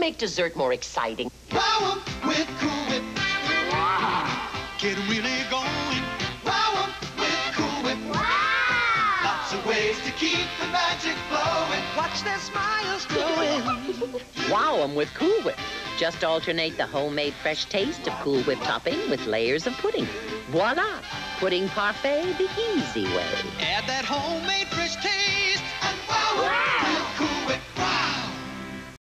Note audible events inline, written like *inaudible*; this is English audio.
make dessert more exciting. Power with Cool Whip. Wow. Get really going. Power with Cool Whip. Wow. Lots of ways to keep the magic flowing. Watch their smiles glowing. *laughs* wow Wow 'em with Cool Whip. Just alternate the homemade fresh taste of Cool Whip topping with layers of pudding. Voila! Pudding parfait the easy way. Add that home